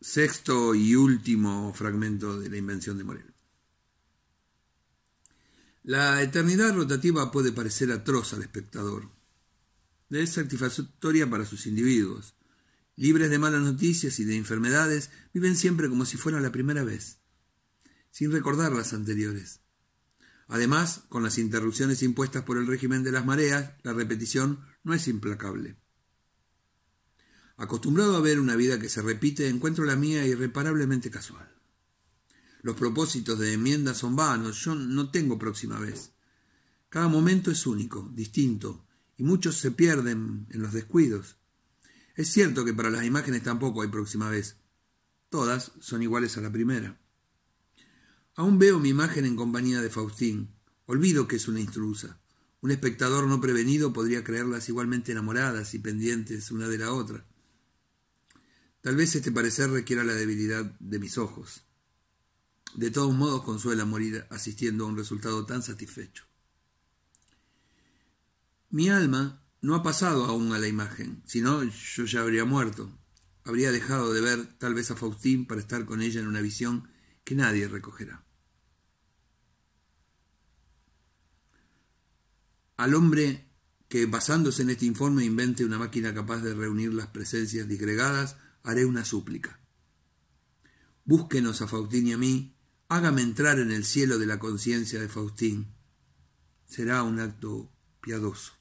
Sexto y último fragmento de la invención de Morel. La eternidad rotativa puede parecer atroz al espectador. Es satisfactoria para sus individuos. Libres de malas noticias y de enfermedades, viven siempre como si fuera la primera vez, sin recordar las anteriores. Además, con las interrupciones impuestas por el régimen de las mareas, la repetición no es implacable. Acostumbrado a ver una vida que se repite, encuentro la mía irreparablemente casual. Los propósitos de enmienda son vanos, yo no tengo próxima vez. Cada momento es único, distinto, y muchos se pierden en los descuidos. Es cierto que para las imágenes tampoco hay próxima vez. Todas son iguales a la primera. Aún veo mi imagen en compañía de Faustín. Olvido que es una intrusa. Un espectador no prevenido podría creerlas igualmente enamoradas y pendientes una de la otra. Tal vez este parecer requiera la debilidad de mis ojos. De todos modos consuela morir asistiendo a un resultado tan satisfecho. Mi alma no ha pasado aún a la imagen, si no yo ya habría muerto. Habría dejado de ver tal vez a Faustín para estar con ella en una visión que nadie recogerá. Al hombre que basándose en este informe invente una máquina capaz de reunir las presencias disgregadas haré una súplica. Búsquenos a Faustín y a mí, hágame entrar en el cielo de la conciencia de Faustín. Será un acto piadoso.